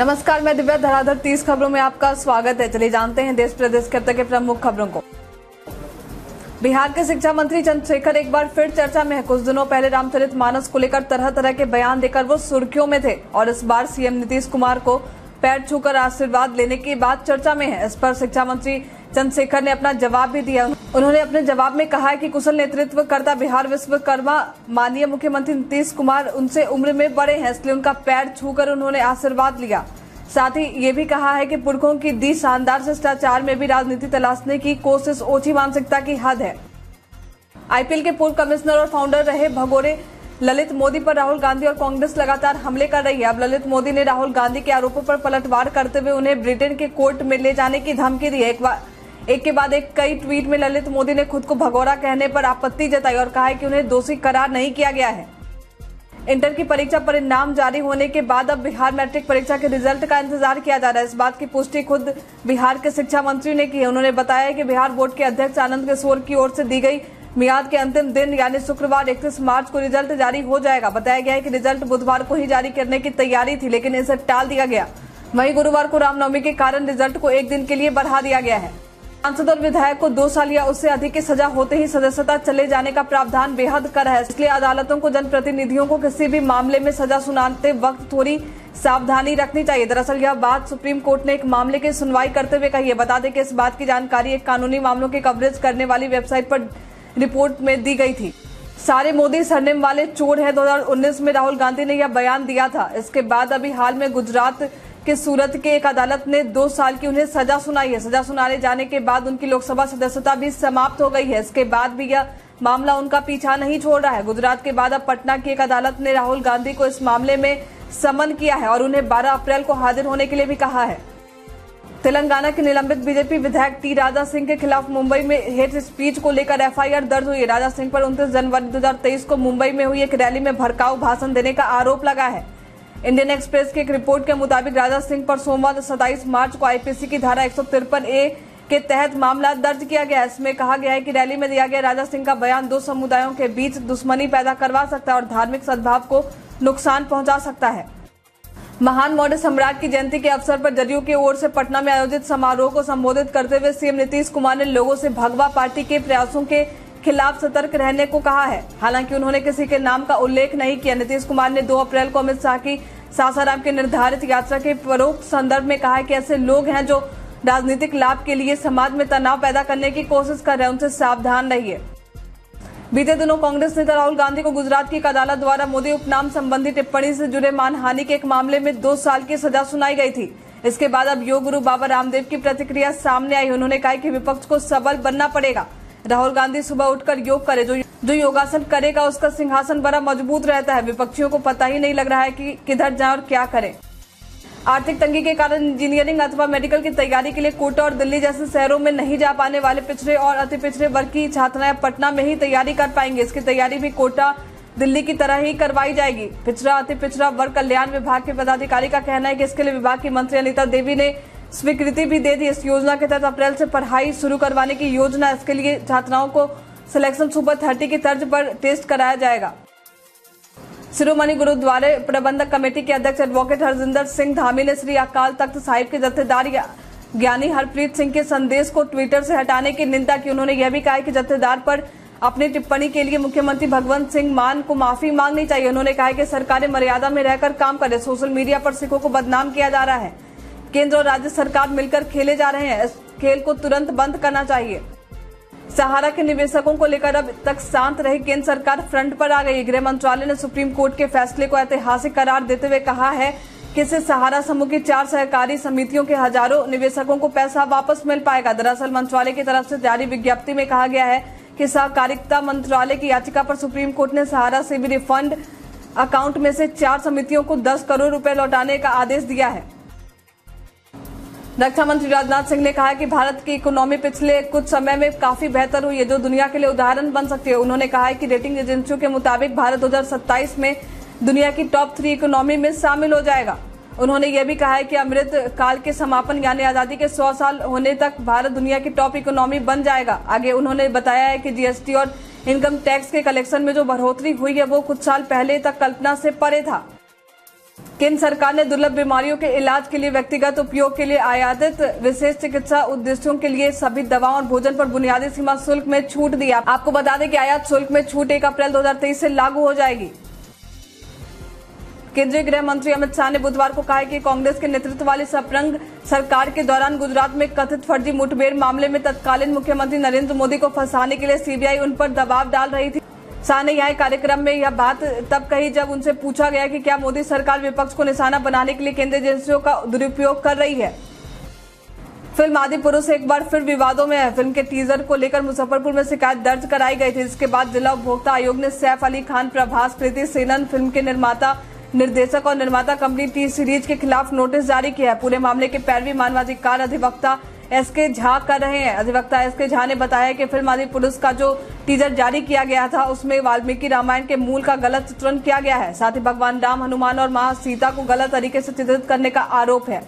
नमस्कार, मैं दिव्या धराधर, तीस खबरों में आपका स्वागत है। चलिए जानते हैं देश प्रदेश के अब तक के प्रमुख खबरों को। बिहार के शिक्षा मंत्री चंद्रशेखर एक बार फिर चर्चा में है। कुछ दिनों पहले रामचरित मानस को लेकर तरह तरह के बयान देकर वो सुर्खियों में थे और इस बार सीएम नीतीश कुमार को पैर छूकर आशीर्वाद लेने की बात चर्चा में है। इस पर शिक्षा मंत्री चंद्रशेखर ने अपना जवाब भी दिया। उन्होंने अपने जवाब में कहा है कि कुशल नेतृत्व करता बिहार विश्वकर्मा, माननीय मुख्यमंत्री नीतीश कुमार, उनसे उम्र में बड़े हैं, इसलिए उनका पैर छूकर उन्होंने आशीर्वाद लिया। साथ ही ये भी कहा है कि पुरखों की दी शानदार शिष्टाचार में भी राजनीति तलाशने की कोशिश ओछी मानसिकता की हद है। आईपीएल के पूर्व कमिश्नर और फाउंडर रहे भगोरे ललित मोदी पर राहुल गांधी और कांग्रेस लगातार हमले कर रही है। अब ललित मोदी ने राहुल गांधी के आरोपों पर पलटवार करते हुए उन्हें ब्रिटेन के कोर्ट में ले जाने की धमकी दी है। एक बार एक के बाद एक कई ट्वीट में ललित मोदी ने खुद को भगोरा कहने पर आपत्ति जताई और कहा कि उन्हें दोषी करार नहीं किया गया है। इंटर की परीक्षा परिणाम जारी होने के बाद अब बिहार मैट्रिक परीक्षा के रिज़ल्ट का इंतज़ार किया जा रहा है। इस बात की पुष्टि खुद बिहार के शिक्षा मंत्री ने की है। उन्होंने बताया कि बिहार बोर्ड के अध्यक्ष आनंद किशोर की ओर से दी गई मियाद के अंतिम दिन, यानी शुक्रवार 31 मार्च को रिज़ल्ट जारी हो जाएगा। बताया गया है कि रिज़ल्ट बुधवार को ही जारी करने की तैयारी थी, लेकिन इसे टाल दिया गया। वहीं गुरुवार को रामनवमी के कारण रिज़ल्ट को एक दिन के लिए बढ़ा दिया गया है। सांसद और विधायक को दो साल या उससे अधिक की सजा होते ही सदस्यता चले जाने का प्रावधान बेहद कर है, इसलिए अदालतों को जनप्रतिनिधियों को किसी भी मामले में सजा सुनाते वक्त थोड़ी सावधानी रखनी चाहिए। दरअसल यह बात सुप्रीम कोर्ट ने एक मामले की सुनवाई करते हुए कही है। बता दें कि इस बात की जानकारी एक कानूनी मामलों की कवरेज करने वाली वेबसाइट पर रिपोर्ट में दी गई थी। सारे मोदी सरनेम वाले चोर है। 2019 में राहुल गांधी ने यह बयान दिया था। इसके बाद अभी हाल में गुजरात के सूरत के एक अदालत ने दो साल की उन्हें सजा सुनाई है। सजा सुनाने जाने के बाद उनकी लोकसभा सदस्यता भी समाप्त हो गई है। इसके बाद भी यह मामला उनका पीछा नहीं छोड़ रहा है। गुजरात के बाद अब पटना की एक अदालत ने राहुल गांधी को इस मामले में समन किया है और उन्हें 12 अप्रैल को हाजिर होने के लिए भी कहा है। तेलंगाना के निलंबित बीजेपी विधायक टी राजा सिंह के खिलाफ मुंबई में हेट स्पीच को लेकर एफआईआर दर्ज हुई राजा सिंह पर 29 जनवरी 2023 को मुंबई में हुई एक रैली में भड़काऊ भाषण देने का आरोप लगा है। इंडियन एक्सप्रेस की एक रिपोर्ट के मुताबिक राजा सिंह पर सोमवार सताईस मार्च को आईपीसी की धारा एक सौ तिरपन ए के तहत मामला दर्ज किया गया। इसमें कहा गया है कि रैली में दिया गया राजा सिंह का बयान दो समुदायों के बीच दुश्मनी पैदा करवा सकता है और धार्मिक सद्भाव को नुकसान पहुँचा सकता है। महान मौर्य सम्राट की जयंती के अवसर पर जदयू की ओर से पटना में आयोजित समारोह को संबोधित करते हुए सीएम नीतीश कुमार ने लोगों से भगवा पार्टी के प्रयासों के खिलाफ सतर्क रहने को कहा है। हालाँकि उन्होंने किसी के नाम का उल्लेख नहीं किया। नीतीश कुमार ने 2 अप्रैल को अमित शाह की सासाराम के निर्धारित यात्रा के परोक्त संदर्भ में कहा कि ऐसे लोग हैं जो राजनीतिक लाभ के लिए समाज में तनाव पैदा करने की कोशिश कर रहे हैं। उनसे सावधान रहिए। बीते दिनों कांग्रेस नेता राहुल गांधी को गुजरात की एक अदालत द्वारा मोदी उपनाम संबंधी टिप्पणी से जुड़े मानहानि के एक मामले में दो साल की सजा सुनाई गई थी। इसके बाद अब योग गुरु बाबा रामदेव की प्रतिक्रिया सामने आई। उन्होंने कहा कि विपक्ष को सबल बनना पड़ेगा। राहुल गांधी सुबह उठकर योग करे, जो जो योगासन करेगा, उसका सिंहासन बड़ा मज़बूत रहता है। विपक्षियों को पता ही नहीं लग रहा है कि किधर जाए और क्या करें। आर्थिक तंगी के कारण इंजीनियरिंग अथवा मेडिकल की तैयारी के लिए कोटा और दिल्ली जैसे शहरों में नहीं जा पाने वाले पिछड़े और अति पिछड़े वर्ग की छात्राएँ पटना में ही तैयारी कर पाएँगे। इसकी तैयारी भी कोटा, दिल्ली की तरह ही करवाई जाएगी। पिछड़ा, अति पिछड़ा वर्ग कल्याण विभाग के पदाधिकारी का कहना है कि इसके लिए विभाग की मंत्री अनिता देवी ने स्वीकृति भी दे दी इस योजना के तहत अप्रैल से पढ़ाई शुरू करवाने की योजना। इसके लिए छात्राओं को सिलेक्शन सुपर थर्टी की तर्ज पर टेस्ट कराया जाएगा। शिरोमणि गुरुद्वारे प्रबंधक कमेटी के अध्यक्ष एडवोकेट हरजिंदर सिंह धामी ने श्री अकाल तख्त साहिब के जत्थेदार ज्ञानी हरप्रीत सिंह के संदेश को ट्विटर से हटाने की निंदा की। उन्होंने यह भी कहा कि जत्थेदार पर अपनी टिप्पणी के लिए मुख्यमंत्री भगवंत सिंह मान को माफ़ी मांगनी चाहिए। उन्होंने कहा कि सरकारें मर्यादा में रहकर काम करे। सोशल मीडिया पर सिखों को बदनाम किया जा रहा है। केंद्र और राज्य सरकार मिलकर खेले जा रहे हैं। इस खेल को तुरंत बंद करना चाहिए। सहारा के निवेशकों को लेकर अब तक शांत रही केंद्र सरकार। फ्रंट पर आ गई। गृह मंत्रालय ने सुप्रीम कोर्ट के फैसले को ऐतिहासिक करार देते हुए कहा है कि इससे सहारा समूह की चार सहकारी समितियों के हज़ारों निवेशकों को पैसा वापस मिल पाएगा। दरअसल मंत्रालय की तरफ़ से जारी विज्ञप्ति में कहा गया है कि सहकारिता मंत्रालय की याचिका पर सुप्रीम कोर्ट ने सहारा से भी रिफंड अकाउंट में से चार समितियों को दस करोड़ रुपए लौटाने का आदेश दिया है। रक्षा मंत्री राजनाथ सिंह ने कहा कि भारत की इकोनॉमी पिछले कुछ समय में काफ़ी बेहतर हुई है। जो दुनिया के लिए उदाहरण बन सकती है। उन्होंने कहा है कि रेटिंग एजेंसियों के मुताबिक भारत 2027 में दुनिया की टॉप थ्री इकोनॉमी में शामिल हो जाएगा। उन्होंने यह भी कहा है कि अमृत काल के समापन यानी आज़ादी के 100 साल होने तक भारत दुनिया की टॉप इकोनॉमी बन जाएगा। आगे उन्होंने बताया है कि जीएसटी और इनकम टैक्स के कलेक्शन में जो बढ़ोतरी हुई है, वो कुछ साल पहले तक कल्पना से परे था। केंद्र सरकार ने दुर्लभ बीमारियों के इलाज के लिए व्यक्तिगत उपयोग के लिए आयातित विशेष चिकित्सा उद्देश्यों के लिए सभी दवाओं और भोजन पर बुनियादी सीमा शुल्क में छूट दिया। आपको बता दें कि आयात शुल्क में छूट एक अप्रैल 2023 से लागू हो जाएगी। केंद्रीय गृह मंत्री अमित शाह ने बुधवार को कहा कि कांग्रेस के नेतृत्व वाली सपरंग सरकार के दौरान गुजरात में कथित फर्जी मुठभेड़ मामले में तत्कालीन मुख्यमंत्री नरेंद्र मोदी को फंसाने के लिए सीबीआई उन पर दबाव डाल रही थी। शाह ने यहाँ कार्यक्रम में यह बात तब कही जब उनसे पूछा गया कि क्या मोदी सरकार विपक्ष को निशाना बनाने के लिए केंद्रीय एजेंसियों का दुरुपयोग कर रही है। फ़िल्म आदि पुरुष एक बार फिर विवादों में है। फ़िल्म के टीजर को लेकर मुजफ्फरपुर में शिकायत दर्ज कराई गई थी। जिसके बाद जिला उपभोक्ता आयोग ने सैफ अली खान, प्रभास कृति सेनन फ़िल्म के निर्माता, निर्देशक और निर्माता कंपनी टी सीरीज़ के खिलाफ नोटिस जारी किया है। पूरे मामले के पैरवी मानवाधिकार अधिवक्ता एस के झा कर रहे हैं। अधिवक्ता एस के झा ने बताया कि फ़िल्म आदि पुरुष का जो टीजर जारी किया गया था, उसमें वाल्मीकि रामायण के मूल का गलत चित्रण किया गया है। साथ ही भगवान राम, हनुमान और माँ सीता को गलत तरीके से चित्रित करने का आरोप है।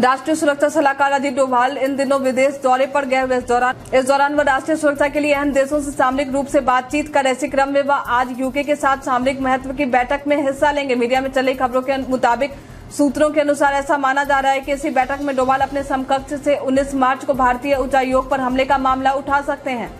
राष्ट्रीय सुरक्षा सलाहकार अजीत डोभाल इन दिनों विदेश दौरे पर गए हुए इस दौरान। इस दौरान वह राष्ट्रीय सुरक्षा के लिए अहम देशों से सामरिक रूप से बातचीत कर ऐसे क्रम में वह आज यूके के साथ सामरिक महत्व की बैठक में हिस्सा लेंगे। मीडिया में चली खबरों के मुताबिक सूत्रों के अनुसार ऐसा माना जा रहा है कि इसी बैठक में डोभाल अपने समकक्ष से 19 मार्च को भारतीय उच्चायोग पर हमले का मामला उठा सकते हैं।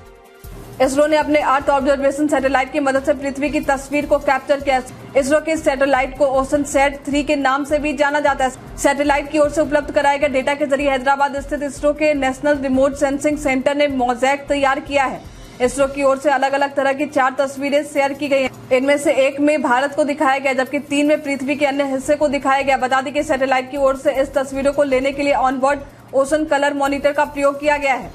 इसरो ने अपने अर्थ ऑब्जर्वेशन सैटेलाइट की मदद से पृथ्वी की तस्वीर को कैप्चर किया इसरो के सैटेलाइट को ओशन सेट थ्री के नाम से भी जाना जाता है। सैटेलाइट की ओर से उपलब्ध कराए गए डेटा के ज़रिए हैदराबाद स्थित इसरो के नेशनल रिमोट सेंसिंग सेंटर ने मोजैक तैयार किया है। इसरो की ओर से अलग अलग तरह की चार तस्वीरें शेयर की गई हैं। इनमें से एक में भारत को दिखाया गया, जबकि तीन में पृथ्वी के अन्य हिस्से को दिखाया गया। बता दें कि सैटेलाइट की ओर से इस तस्वीरों को लेने के लिए ऑनबोर्ड ओशन कलर मॉनिटर का प्रयोग किया गया है।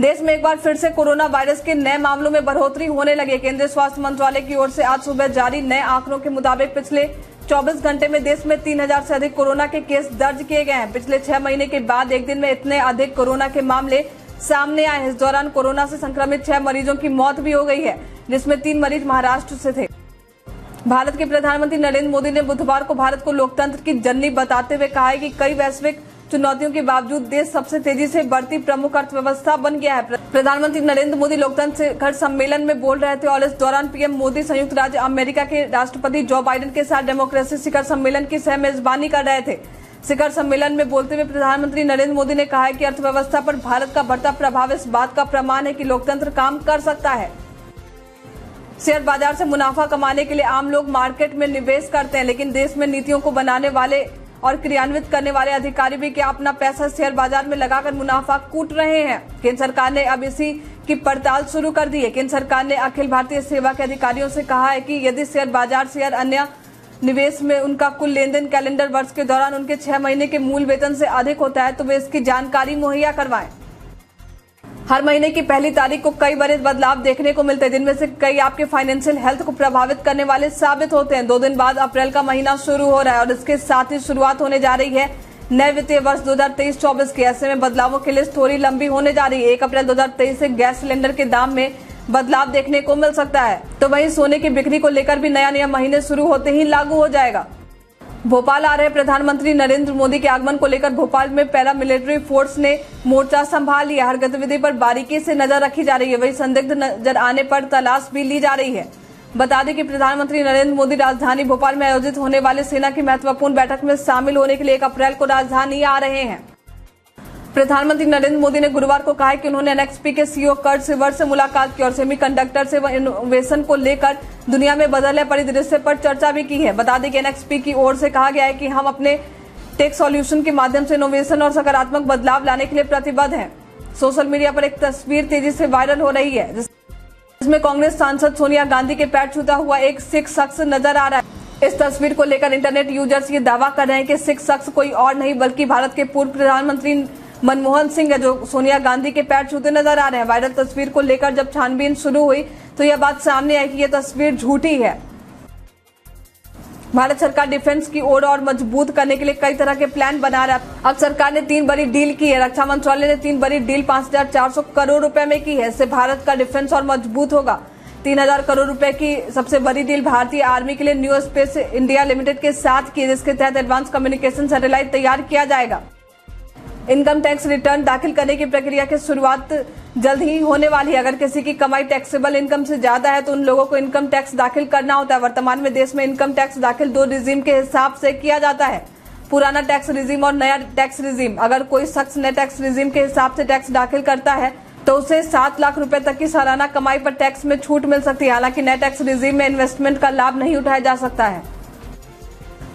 देश में एक बार फिर से कोरोना वायरस के नए मामलों में बढ़ोतरी होने लगे। केंद्रीय स्वास्थ्य मंत्रालय की ओर से आज सुबह जारी नए आंकड़ों के मुताबिक पिछले 24 घंटे में देश में 3000 से अधिक कोरोना के केस दर्ज किए गए हैं। पिछले छह महीने के बाद एक दिन में इतने अधिक कोरोना के मामले सामने आए इस दौरान कोरोना से संक्रमित छह मरीजों की मौत भी हो गई है, जिसमें तीन मरीज़ महाराष्ट्र से थे। भारत के प्रधानमंत्री नरेंद्र मोदी ने बुधवार को भारत को लोकतंत्र की जननी बताते हुए कहा है कि कई वैश्विक चुनौतियों के बावजूद देश सबसे तेज़ी से बढ़ती प्रमुख अर्थव्यवस्था बन गया है। प्रधानमंत्री नरेंद्र मोदी लोकतंत्र शिखर सम्मेलन में बोल रहे थे और इस दौरान पीएम मोदी संयुक्त राज्य अमेरिका के राष्ट्रपति जो बाइडेन के साथ डेमोक्रेसी शिखर सम्मेलन की सह मेजबानी कर रहे थे। शिखर सम्मेलन में बोलते हुए प्रधानमंत्री नरेंद्र मोदी ने कहा है कि अर्थव्यवस्था पर भारत का बढ़ता प्रभाव इस बात का प्रमाण है कि लोकतंत्र काम कर सकता है। शेयर बाज़ार से मुनाफा कमाने के लिए आम लोग मार्केट में निवेश करते हैं, लेकिन देश में नीतियों को बनाने वाले और क्रियान्वित करने वाले अधिकारी भी क्या अपना पैसा शेयर बाज़ार में लगाकर मुनाफा कूट रहे हैं? केंद्र सरकार ने अब इसी की पड़ताल शुरू कर दी है। केंद्र सरकार ने अखिल भारतीय सेवा के अधिकारियों से कहा है कि यदि शेयर बाज़ार शेयर अन्य निवेश में उनका कुल लेन देन कैलेंडर वर्ष के दौरान उनके छह महीने के मूल वेतन से अधिक होता है तो वे इसकी जानकारी मुहैया करवाएँ। हर महीने की पहली तारीख को कई बड़े बदलाव देखने को मिलते हैं। जिनमें से कई आपके फाइनेंशियल हेल्थ को प्रभावित करने वाले साबित होते हैं। दो दिन बाद अप्रैल का महीना शुरू हो रहा है और इसके साथ ही शुरुआत होने जा रही है नए वित्तीय वर्ष 2023-24 के। ऐसे में बदलावों की लिस्ट थोड़ी लंबी होने जा रही है। एक अप्रैल 2023 से गैस सिलेंडर के दाम में बदलाव देखने को मिल सकता है। तो वहीं सोने की बिक्री को लेकर भी नया नया महीने शुरू होते ही लागू हो जाएगा। भोपाल आ रहे प्रधानमंत्री नरेंद्र मोदी के आगमन को लेकर भोपाल में पैरा मिलिट्री फोर्स ने मोर्चा संभाल लिया। हर गतिविधि पर बारीकी से नज़र रखी जा रही है। वही संदिग्ध नज़र आने पर तलाश भी ली जा रही है। बता दें कि प्रधानमंत्री नरेंद्र मोदी राजधानी भोपाल में आयोजित होने वाले सेना की महत्वपूर्ण बैठक में शामिल होने के लिए एक अप्रैल को राजधानी आ रहे हैं। प्रधानमंत्री नरेंद्र मोदी ने गुरुवार को कहा कि उन्होंने एनएक्सपी के सीईओ कर्ट सिवर से मुलाकात की और सेमीकंडक्टर से इनोवेशन को लेकर दुनिया में बदले परिदृश्य पर चर्चा भी की है। बता दें कि एनएक्सपी की ओर से कहा गया है कि हम अपने टेक सॉल्यूशन के माध्यम से इनोवेशन और सकारात्मक बदलाव लाने के लिए प्रतिबद्ध है। सोशल मीडिया पर एक तस्वीर तेज़ी से वायरल हो रही है जिसमें कांग्रेस सांसद सोनिया गांधी के पैर छूता हुआ एक सिख शख्स नज़र आ रहा है। इस तस्वीर को लेकर इंटरनेट यूज़र्स ये दावा कर रहे हैं कि सिख शख्स कोई और नहीं, बल्कि भारत के पूर्व प्रधानमंत्री मनमोहन सिंह है जो सोनिया गांधी के पैर छूते नज़र आ रहे हैं। वायरल तस्वीर को लेकर जब छानबीन शुरू हुई तो यह बात सामने आई कि यह तस्वीर झूठी है। भारत सरकार डिफेंस की ओर और मज़बूत करने के लिए कई तरह के प्लान बना रहा है। अब सरकार ने तीन बड़ी डील की है। रक्षा मंत्रालय ने तीन बड़ी डील पाँच हज़ार चार सौ करोड़ रुपए में की है। इससे भारत का डिफेंस और मज़बूत होगा। तीन हज़ार करोड़ रुपए की सबसे बड़ी डील भारतीय आर्मी के लिए न्यू स्पेस इंडिया लिमिटेड के साथ की जिसके तहत एडवांस कम्युनिकेशन सैटेलाइट तैयार किया जाएगा। इनकम टैक्स रिटर्न दाखिल करने की प्रक्रिया की शुरुआत जल्द ही होने वाली है। अगर किसी की कमाई टैक्सेबल इनकम से ज़्यादा है तो उन लोगों को इनकम टैक्स दाखिल करना होता है। वर्तमान में देश में इनकम टैक्स दाखिल दो रिजीम के हिसाब से किया जाता है। पुराना टैक्स रिजीम और नया टैक्स रिजीम अगर कोई शख्स नए टैक्स रिजीम के हिसाब से टैक्स दाखिल करता है तो उसे सात लाख रुपए तक की सालाना कमाई पर टैक्स में छूट मिल सकती है। हालाँकि नए टैक्स रिजीम में इन्वेस्टमेंट का लाभ नहीं उठाया जा सकता है।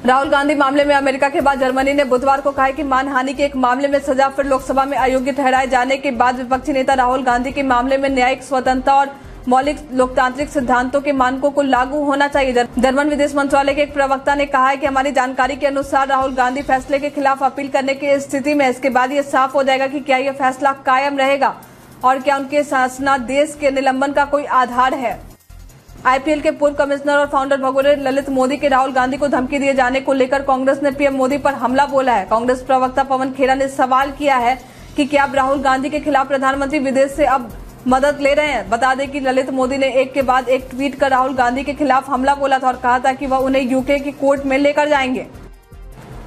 राहुल गांधी मामले में अमेरिका के बाद जर्मनी ने बुधवार को कहा कि मानहानि के एक मामले में सजा फिर लोकसभा में अयोग्य ठहराए जाने के बाद विपक्षी नेता राहुल गांधी के मामले में न्यायिक स्वतंत्रता और मौलिक लोकतांत्रिक सिद्धांतों के मानकों को लागू होना चाहिए। जर्मन विदेश मंत्रालय के एक प्रवक्ता ने कहा है कि हमारी जानकारी के अनुसार राहुल गांधी फैसले के खिलाफ अपील करने की स्थिति में इसके बाद ये साफ़ हो जाएगा कि क्या यह फैसला कायम रहेगा और क्या उनके शासनादेश के निलंबन का कोई आधार है। आईपीएल के पूर्व कमिश्नर और फाउंडर भगोले ललित मोदी के राहुल गांधी को धमकी दिए जाने को लेकर कांग्रेस ने पीएम मोदी पर हमला बोला है। कांग्रेस प्रवक्ता पवन खेरा ने सवाल किया है कि क्या आप राहुल गांधी के खिलाफ प्रधानमंत्री विदेश से अब मदद ले रहे हैं? बता दें कि ललित मोदी ने एक के बाद एक ट्वीट कर राहुल गांधी के खिलाफ हमला बोला था और कहा था कि वह उन्हें यूके की कोर्ट में लेकर जाएँगे।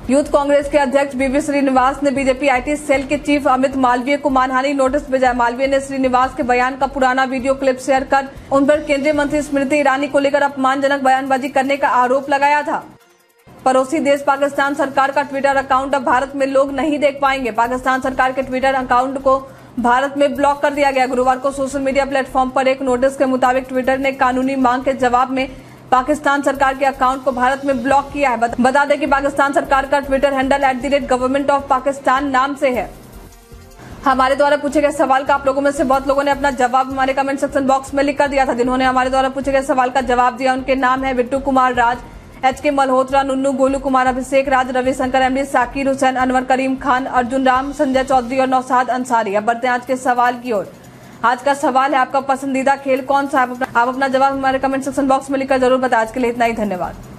यूथ कांग्रेस के अध्यक्ष बीवी श्रीनिवास ने बीजेपी आईटी सेल के चीफ अमित मालवीय को मानहानि नोटिस भेजा। मालवीय ने श्रीनिवास के बयान का पुराना वीडियो क्लिप शेयर कर उन पर केंद्रीय मंत्री स्मृति ईरानी को लेकर अपमानजनक बयानबाजी करने का आरोप लगाया था। पड़ोसी देश पाकिस्तान सरकार का ट्विटर अकाउंट अब भारत में लोग नहीं देख पाएँगे। पाकिस्तान सरकार के ट्विटर अकाउंट को भारत में ब्लॉक कर दिया गया। गुरुवार को सोशल मीडिया प्लेटफॉर्म पर एक नोटिस के मुताबिक ट्विटर ने कानूनी मांग के जवाब में पाकिस्तान सरकार के अकाउंट को भारत में ब्लॉक किया है। बता दें कि पाकिस्तान सरकार का Twitter handle at the rate government of Pakistan नाम से है। हमारे द्वारा पूछे गए सवाल का आप लोगों में से बहुत लोगों ने अपना जवाब हमारे कमेंट सेक्शन बॉक्स में लिख कर दिया था। जिन्होंने हमारे द्वारा पूछे गए सवाल का जवाब दिया, उनके नाम है बिट्टू कुमार राज, एच के मल्होत्रा, नुन्नू गोलू, कुमार अभिषेक राज, रविशंकर एमडी साकिर हुसैन, अनवर करीम खान, अर्जुन राम, संजय चौधरी और नौसाद अंसारी। अब बढ़ते हैं आज के सवाल की ओर। आज का सवाल है आपका पसंदीदा खेल कौन सा आप अपना, आप अपना जवाब हमारे कमेंट सेक्शन बॉक्स में लिखकर ज़रूर बताए। आज के लिए इतना ही धन्यवाद।